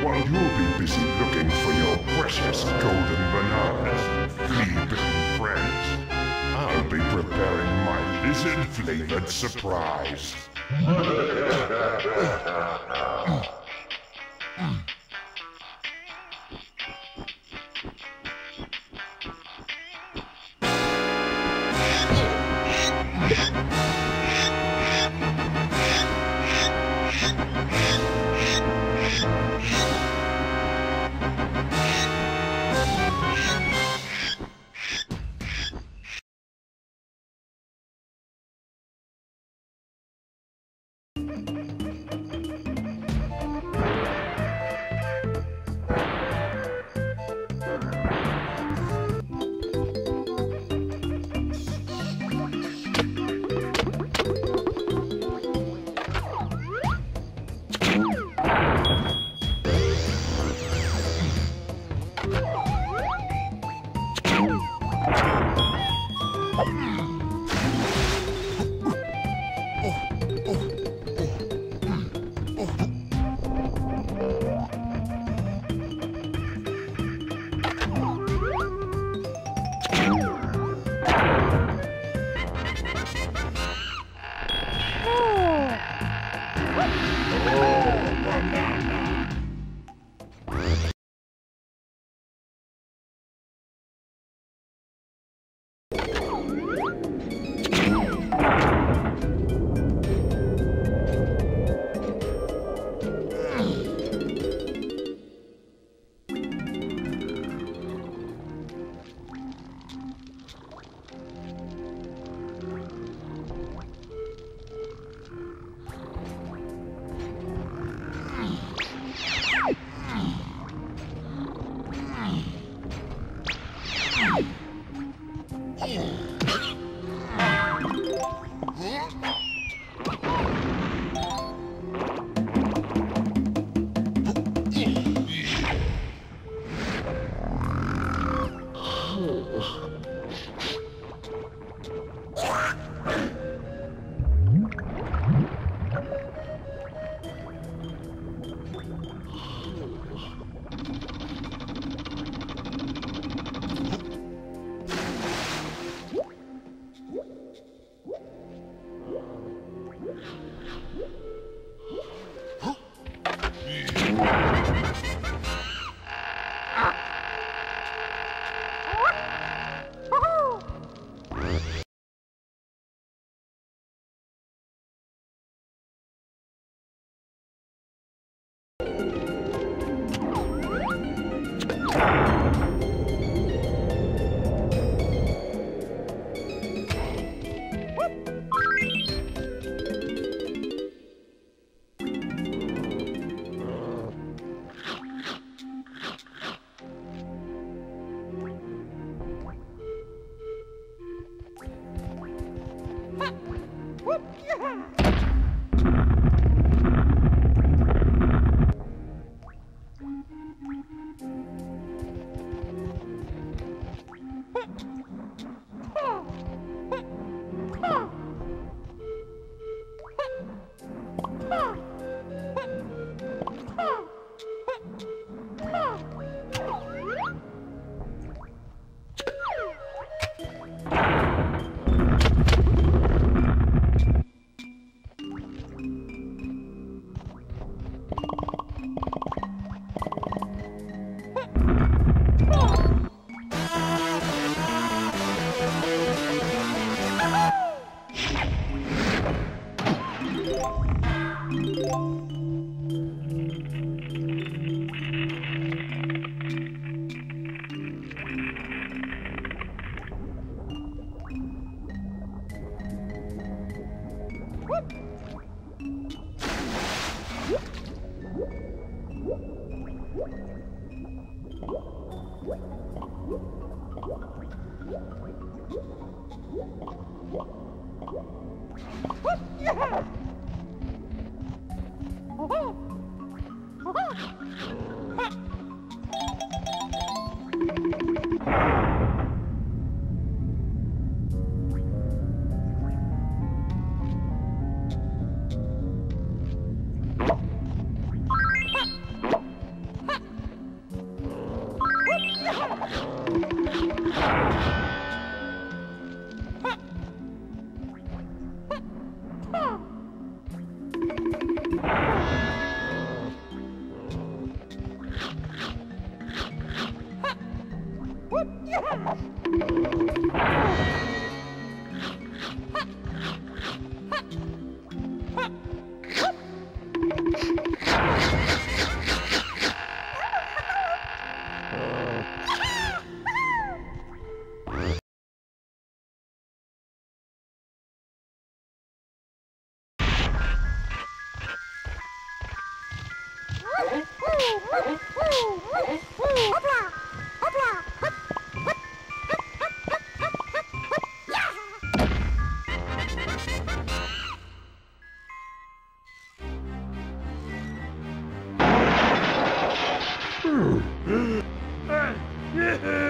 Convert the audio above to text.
while you'll be busy looking for your precious golden bananas, flea-bitten friends. I'll be preparing my lizard-flavored surprise. 我的屁 Yeah! Yeah.